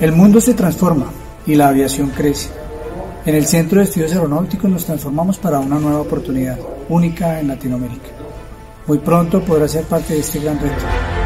El mundo se transforma y la aviación crece. En el Centro de Estudios Aeronáuticos nos transformamos para una nueva oportunidad, única en Latinoamérica. Muy pronto podrá ser parte de este gran reto.